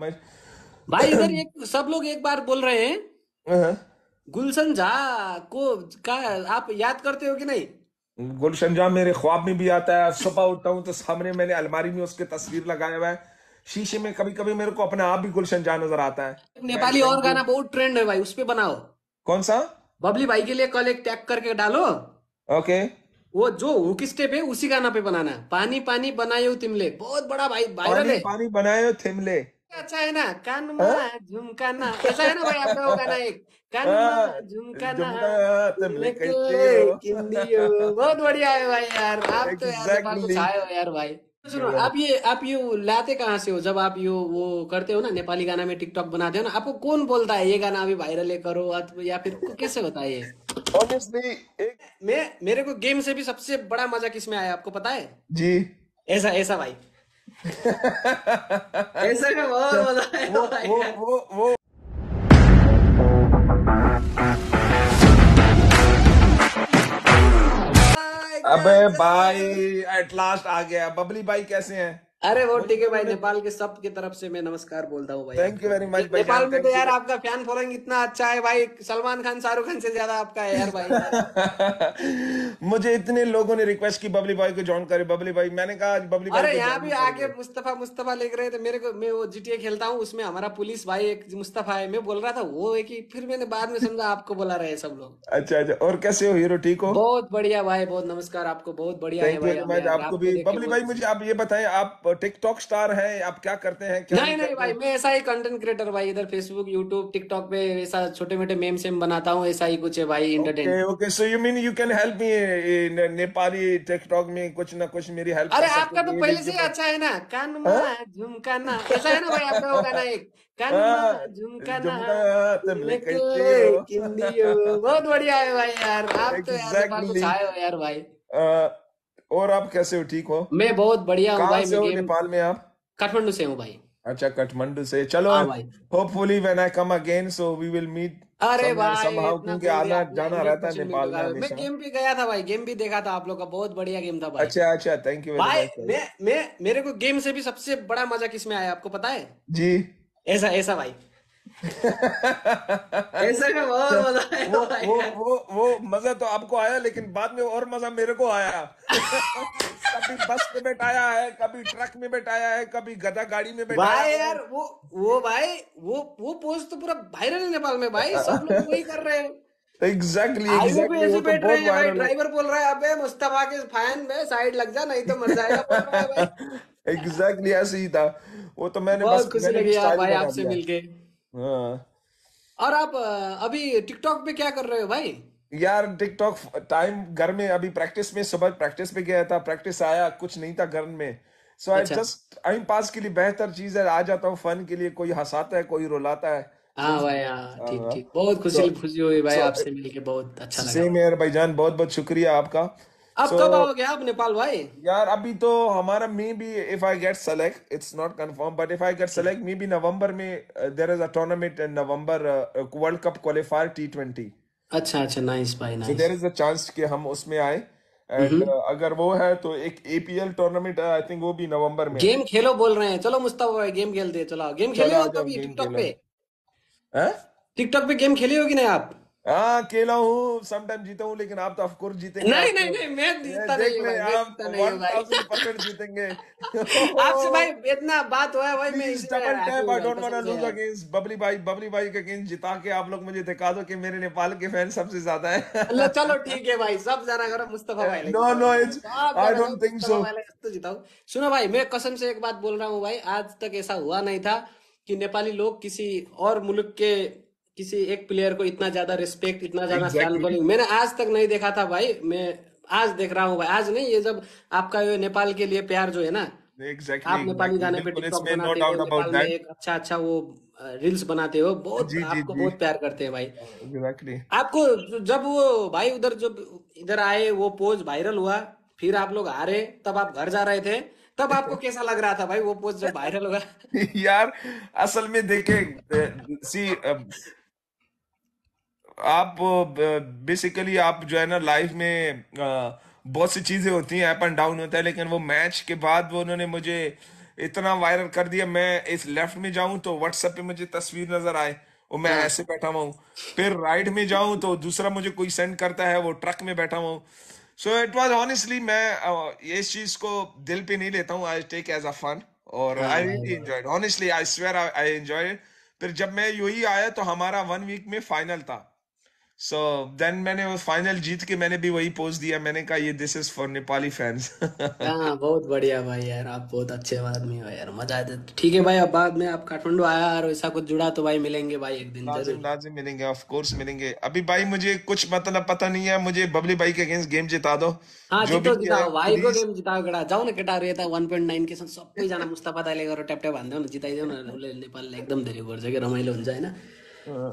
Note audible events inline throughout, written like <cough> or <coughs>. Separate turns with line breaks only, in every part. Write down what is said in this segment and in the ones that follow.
Much
भाई इधर एक सब लोग एक बार बोल रहे हैं।
हाँ।
गुलशन झा को का आप याद करते हो कि नहीं?
गुलशन जहाँ मेरे ख्वाब में भी आता है। सुबह उठता हूँ तो सामने मैंने अलमारी में उसके तस्वीर लगाया हुआ है। शीशे में कभी कभी मेरे को अपने आप भी गुलशन जहाँ नज़र आता है।
नेपाली और गाना बहुत ट्रेंड है भाई उस पे बनाओ।
कौन सा?
बबली भाई के लिए कल एक टैग करके डालो।
ओके।
वो जो हुक स्टेप है उसी गाना पे बनाना पानी पानी बनायो तिमले। बहुत बड़ा भाई वायरल है।
पानी बनाए थिमले <laughs>
अच्छा है ना कानमा झुमकाना। ऐसा है ना भाई आपका वो गाना एक। कानमा
हाँ,
झुमकाना? किंदियो बहुत बढ़िया है भाई यार। आप तो यार नेपाल को हो यार भाई। सुनो आप ये आप ये लाते कहाँ से हो? जब आप ये वो करते हो ना नेपाली गाना में टिकटॉक बनाते हो ना आपको कौन बोलता है ये गाना अभी वायरल है करो या फिर कैसे होता है ये
Honestly, एक
मैं मेरे को गेम से भी सबसे बड़ा मज़ा किसमें आया आपको पता है?
जी।
ऐसा ऐसा भाई। ऐसे में बहुत मज़ा आया
वो वो वो अबे भाई एट लास्ट आ गया। बबली भाई कैसे हैं?
अरे वो ठीक है भाई नेपाल के सब की तरफ़ से मैं नमस्कार बोलता हूँ भाई
thank you very much
Nepal में तो यार आपका फ़ैन फॉलोइंग इतना अच्छा है भाई। सलमान खान शाहरुख खान से ज़्यादा आपका है यार भाई। <laughs>
मुझे इतने लोगों ने रिक्वेस्ट की बबली भाई को ज्वाइन करे। बबली भाई मैंने कहा आज बबली भाई
अरे यहाँ भी आके मुस्तफ़ा मुस्तफ़ा लिख रहे थे। मेरे को मैं वो जीटीए खेलता हूँ उसमें हमारा पुलिस भाई एक मुस्तफ़ा है। मैं बोल रहा था वो है कि फिर मैंने बाद में समझा आपको बोला रहे सब लोग।
अच्छा अच्छा और कैसे हो हीरो ठीक हो?
बहुत बढ़िया भाई बहुत नमस्कार आपको बहुत बढ़िया है
आपको भी। बबली भाई मुझे आप ये बताए आप टिकटॉक स्टार हैं आप क्या करते हैं क्या
नहीं नहीं भाई मैं ऐसा ही कंटेंट क्रिएटर भाई इधर फेसबुक यूट्यूब टिकटॉक पे ऐसा छोटे मोटे मेम सेम बनाता हूँ ऐसा ही कुछ है भाई entertain
okay so you mean you can help me Nepali TikTok में कुछ ना कुछ मेरी हेल्प
अरे आपका तो पहले से अच्छा है ना कानमा झुमकाना ऐसा है ना भाई आपका वो गाना एक?
हाँ, झुमका, हो?
बहुत बढ़िया है भाई यार आप तो यार छाए हो यार भाई।
और आप कैसे हो? ठीक हो?
मैं बहुत बढ़िया हूँ भाई
से
मैं
हो नेपाल में आप?
काठमांडू से हूँ भाई।
अच्छा काठमांडू से। चलो hopefully when I come again so we will meet
अरे भाई
somehow क्योंकि आना जाना रहता है नेपाल में
मैं गेम भी गया था भाई गेम भी देखा था आप लोग का बहुत बढ़िया गेम था भाई।
अच्छा अच्छा थैंक यू
भाई मैं मैं मेरे को गेम से भी सबसे बड़ा मज़ा किसमें आया आपको पता है?
जी।
ऐसा ऐसा भाई। <laughs> ऐसे में बहुत मज़ा आया
वो वो वो वो मज़ा तो आपको आया लेकिन बाद में और मज़ा मेरे को आया। <laughs> कभी बस में बैठाया है कभी ट्रक में बैठाया है कभी गधा गाड़ी में बैठाया
भाई यार वो वो भाई वो वो पोस्ट तो पूरा वायरल है नेपाल में भाई सब लोग वही कर रहे हैं।
एग्जैक्टली एग्जैक्टली
ऐसे
तो
बैठ रहे हैं भाई ड्राइवर बोल रहा है अबे मुस्तफ़ा के फ़ैन में साइड लग जा नहीं तो मर जाएगा
एग्जैक्टली <laughs> ऐसे ही था। वो तो मैंने बस
खुशी लगी भाई आपसे मिलके।
हाँ।
और आप अभी टिकटॉक पे क्या कर रहे हो भाई?
यार टिकटॉक टाइम घर में अभी प्रैक्टिस में सुबह प्रैक्टिस पे गया था प्रैक्टिस आया कुछ नहीं था घर में। सो आई। जस्ट टाइम पास के लिए बेहतर चीज़ है आ जाता हूँ फन के लिए कोई हंसाता है कोई रुलाता है।
हाँ भाई हाँ ठीक ठीक। बहुत खुशी खुशी हुई भाई आपसे मिलके बहुत अच्छा लगा।
सेम यार भाईजान बहुत बहुत शुक्रिया आपका।
अब
So-
कब आओगे आप नेपाल भाई?
यार अभी तो हमारा maybe if I get select it's not confirm but if I get select maybe November में there is a tournament in November world cup qualifier T twenty
अच्छा अच्छा नाइस भाई nice
there is a chance कि हम उसमें आए। And अगर वो है तो एक एपीएल टूर्नामेंट आई थिंक वो भी नवंबर में
गेम खेलो बोल रहे हैं। चलो मुस्तफ़ा भाई गेम खेलते हैं चलो। गेम खेले हो कभी टिकटॉक। पे?
हैं?
टिकटॉक पे गेम खेले होगी नहीं आप?
हाँ खेला हूँ समटाइम जीता हूँ लेकिन आप तो ऑफ़ कोर्स जीतेंगे
नहीं नहीं
तो-
नहीं मैं जीतता नहीं भाई
आप
जीतता नहीं
वन
भाई।
जीतेंगे। <laughs>
आपसे भाई इतना बात हुआ है भाई मैं इसलिए
double tap I don't want to lose against Babli भाई बबली भाई के अगेंस्ट जिता के आप लोग मुझे दिखा दो कि मेरे नेपाल के फ़ैन सबसे ज़्यादा है।
चलो ठीक है भाई सब जाना करो मुस्तफ़ा भाई
think
मुस्तफ़ा
so.
भाई लगे तो जिताओ सुनो भाई मैं कसम से एक बात बोल रहा हूँ भाई आज तक ऐसा हुआ नहीं था कि नेपाली लोग किसी और मुल्क के किसी एक प्लेयर को इतना ज़्यादा रिस्पेक्ट इतना ज़्यादा
Exactly.
फॉलोइंग मैंने आज तक नहीं देखा था भाई। मैं आज देख रहा हूँ भाई। आज नहीं ये जब आपका ये नेपाल के लिए प्यार जो है ना
एग्जैक्टली
आप नेपाली exactly. गाने पे टिकटॉक बनाते हो नेपाल में एक अच्छा अच्छा वो रील्स बनाते हो बहुत
जी,
आपको
जी।
बहुत प्यार करते हैं भाई।
एग्जैक्टली
आपको जब वो भाई उधर जब इधर आए वो पोज वायरल हुआ फिर आप लोग हारे तब आप घर जा रहे थे तब आपको <laughs> कैसा लग रहा था भाई वो पोज जब वायरल हुआ? <laughs>
यार असल में देखे सी आप बेसिकली आप जो है ना लाइफ में बहुत सी चीज़ें होती हैं अप एंड डाउन होता है लेकिन वो मैच के बाद वो उन्होंने मुझे इतना वायरल कर दिया मैं इस लेफ़्ट में जाऊँ तो व्हाट्सएप पे मुझे तस्वीर नज़र आए और मैं
हाँ।
ऐसे बैठा हुआ हूँ। फिर राइट में जाऊँ तो दूसरा मुझे कोई सेंड करता है वो ट्रक में बैठा हुआ हूँ। सो इट वॉज़ ऑनेस्टली मैं ये इस चीज़ को दिल पे नहीं लेता हूँ I take as a fun और I really enjoyed honestly I swear I enjoyed फिर जब मैं यूएई आया तो हमारा वन वीक में फाइनल था। सो देन मैंने वो फाइनल जीत के मैंने भी वही पोस्ट दिया। मैंने कहा ये this is for Nepali fans
हाँ बहुत बढ़िया भाई यार। आप बहुत अच्छे आदमी हो यार। मज़ा आया। ठीक है भाई अब बाद में आप काठमांडू आया और ऐसा कुछ जुड़ा तो भाई मिलेंगे भाई एक दिन
लाजिम
ज़रूर।
लाजिम मिलेंगे ऑफ़ कोर्स मिलेंगे। अभी भाई मुझे कुछ मतलब पता नहीं है। मुझे बबली भाई के अगेंस्ट गेम जिता दो।
हाँ
जो
जितो
भी है
जिताओ। भाइको
प्लिज
गेम जिताओ केटा जाऊ न यता वान पोइन्ट नाइन के छन् सबैजना मुस्ताफा दाइले गरेर ट्याप ट्याप हानिदेऊ न जिताइदेऊ न नेपालले एकदम धेरै गर्छ कि रमाइलो हुन्छ होइन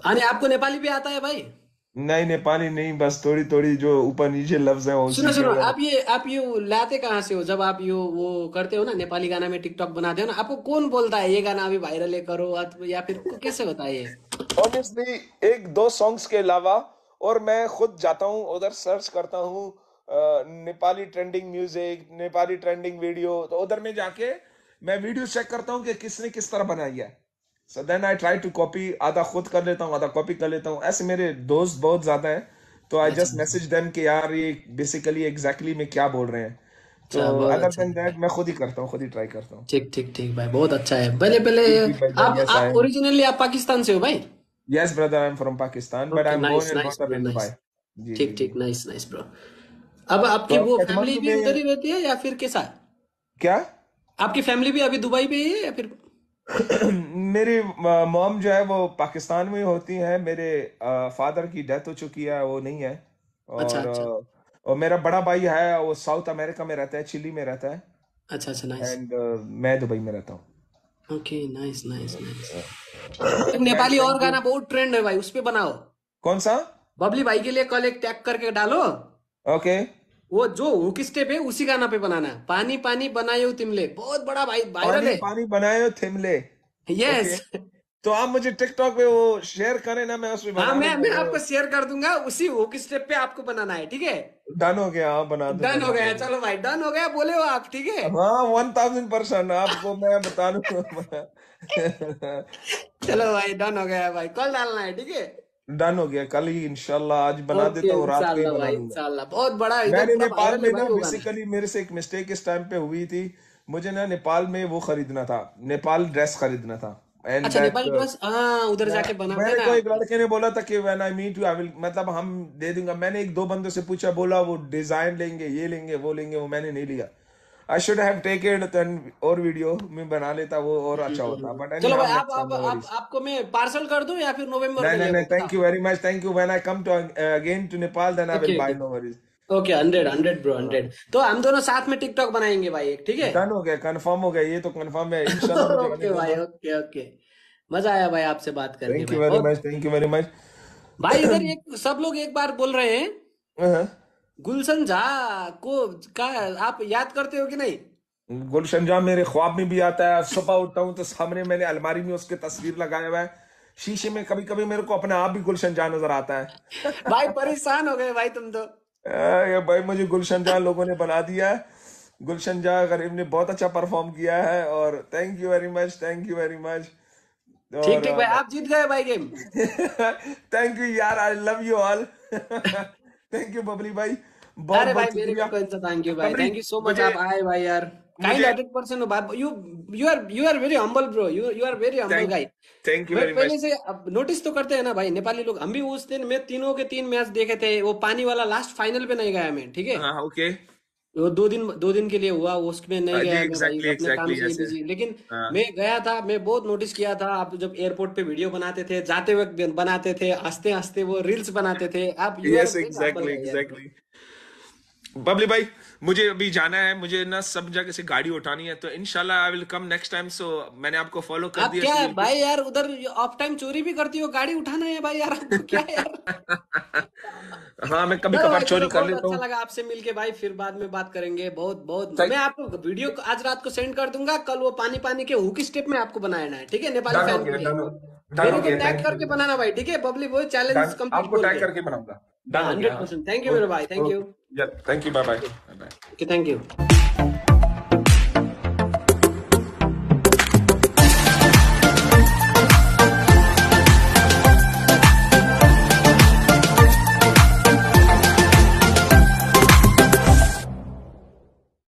अनि आपको नेपाली भी आता है भाई?
नहीं नेपाली नहीं बस थोड़ी थोड़ी जो ऊपर नीचे लफ्ज है वो
सुनो सुनो आप ये आप ये लाते कहाँ से हो? जब आप ये वो करते हो ना नेपाली गाना में टिकटॉक बनाते हो ना आपको कौन बोलता है ये गाना अभी वायरल है करो या फिर कैसे होता है ये?
ऑनेस्टली एक दो सॉन्ग्स के अलावा और मैं खुद जाता हूँ उधर सर्च करता हूँ Nepali trending music Nepali trending video तो उधर में जाके मैं वीडियो चेक करता हूँ कि किसने किस तरह बनाई है। So then I try to copy आधा खुद कर लेता हूँ आधा कॉपी कर लेता हूँ। ऐसे मेरे दोस्त बहुत ज़्यादा हैं तो आई जस्ट मैसेज देम कि यार ये बेसिकली एग्जैक्टली में क्या बोल रहे हैं। तो अदर देन दैट मैं खुद ही करता हूँ खुद ही ट्राई करता हूँ।
ठीक ठीक ठीक भाई बहुत अच्छा है। पहले पहले आप आप ओरिजिनली आप पाकिस्तान से हो भाई?
Yes brother I am from Pakistan but I am born and brought up in Dubai
ठीक ठीक नाइस नाइस ब्रो अब
तो
आपकी वो फैमिली भी उधर ही रहती है या फिर कैसा?
क्या?
आपकी फैमिली भी अभी दुबई पे ही है या फिर <clears throat>
मेरी मॉम जो है वो पाकिस्तान में होती है। मेरे फादर की डेथ हो चुकी है वो नहीं है।
अच्छा
और
अच्छा।
अ, और मेरा बड़ा भाई है वो साउथ अमेरिका में रहता है चिली में रहता है।
अच्छा अच्छा नाइस
एंड मैं दुबई में रहता हूँ।
Okay nice nice nice Nepali और गाना बहुत ट्रेंड है भाई उस पे बनाओ।
कौन सा?
बबली भाई के लिए कल एक टैग करके डालो।
ओके
वो जो हुक स्टेप है उसी गाना पे बनाना है। पानी पानी बनायो तिमले। बहुत बड़ा भाई वायरल है।
पानी बनाए थिमले ओके
यस
तो आप मुझे टिकटॉक पे वो शेयर करें ना मैं उसमें
हाँ मैं मैं आपको शेयर कर दूँगा। उसी हुक स्टेप पे आपको बनाना है ठीक है?
डन हो गया हाँ बना दो
डन हो गया। चलो भाई डन हो गया बोले हो आप ठीक है?
हाँ वन थाउज़ेंड परसेंट आपको मैं बता दूँगा। <laughs>
चलो भाई डन हो गया भाई। कल डालना है ठीक है?
डन हो गया। कल ही इंशाल्लाह आज बना देता हूँ रात को ही बना दूँगा।
बहुत बड़ा
मैंने नेपाल में ना बेसिकली मेरे से एक मिस्टेक इस टाइम पे हुई थी। मुझे ना नेपाल में वो खरीदना था नेपाल ड्रेस खरीदना था।
अच्छा नेपाली ड्रेस हाँ उधर जाके बनाते हैं
मेरे
ना।
को एक लड़के ने बोला था कि when I meet you I will मतलब हम दे दूँगा। मैंने एक दो बंदों से पूछा बोला वो डिज़ाइन लेंगे ये लेंगे वो लेंगे वो मैंने नहीं लिया। I should have taken then और वीडियो में बना लेता वो और अच्छा होता। बट
चलो भाई आप आप आप आपको मैं पार्सल कर दूँ या फिर नवंबर में
नहीं नहीं thank you very much thank you when I come to again to Nepal then I will bye no worries
okay hundred hundred bro hundred तो हम दोनों साथ में टिकटॉक बनाएँगे भाई एक ठीक है?
डन हो गया कंफर्म हो गया ये तो कंफर्म है इंशाल्लाह
ओके <laughs> भाई ओके ओके मज़ा आया भाई आपसे बात करके
thank you very much thank you very much
भाई इधर <coughs> एक सब लोग एक बार बोल रहे हैं। गुलशन झा को का आप याद करते हो कि नहीं?
गुलशन झा मेरे ख्वाब में भी आता है। सुबह उठता हूँ तो सामने मैंने अलमारी में उसके तस्वीर लगाया हुआ है। शीशे में कभी कभी मेरे को अपने आप भी गुलशन झा नज़र आता है। <laughs>
भाई परेशान हो गए भाई तुम तो।
ये भाई मुझे गुलशन जहाँ लोगों ने बना दिया है। गुलशन झा गरीब ने बहुत अच्छा परफॉर्म किया है और thank you very much thank you very much
ठीक ठीक भाई आप जीत गए भाई गेम। <laughs>
थैंक यू यार I love you all thank you Babli भाई।
अरे भाई
बहुत
मेरे को थैंक यू भाई? थैंक यू सो मच आप आए भाई यार। काइंड हार्टेड पर्सन हो भाई you you are you are very humble bro you you are very humble guy
thank you
पहले से अब नोटिस तो करते हैं ना भाई नेपाली लोग हम भी उस दिन मैं तीनों के तीन मैच देखे थे वो पानी वाला लास्ट फाइनल पे नहीं गया मैं ठीक है?
हाँ ओके
वो दो दिन दो दिन के लिए हुआ उसमें नहीं गया
एग्जैक्टली
अपने काम से बिज़ी लेकिन
हाँ।
मैं गया था मैं बहुत नोटिस किया था आप जब एयरपोर्ट पे वीडियो बनाते थे जाते वक्त बनाते थे हँसते हँसते वो रील्स बनाते थे आप यू आर
यस बबली भाई मुझे अभी जाना है मुझे ना सब जगह से गाड़ी उठानी है तो इनशाला I will come next time so मैंने आपको फॉलो कर
आप
दिया
क्या है भाई यार उधर ऑफ़ टाइम चोरी भी करती हो गाड़ी उठाना है भाई यार आपको क्या यार? <laughs>
हाँ मैं कभी कभार चोरी कर लेता
अच्छा लगा आपसे मिलके भाई फिर बाद में बात करेंगे बहुत बहुत। मैं आपको वीडियो आज रात को सेंड कर दूँगा कल वो पानी पानी के हुक स्टेप में आपको बनाना है ठीक है? नेपाली फ़ैन मेरे को टैग करके बनाना भाई ठीक है? पब्लिक वो चैलेंज कंप्लीट
आपको टैग करके बनाऊँगा। डन
हंड्रेड
गया
परसेंट थैंक यू मेरे भाई. Thank you
thank you bye bye
thank you